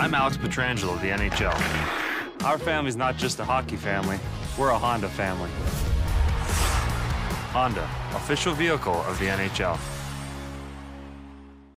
I'm Alex Pietrangelo of the NHL. Our family's not just a hockey family, we're a Honda family. Honda, official vehicle of the NHL.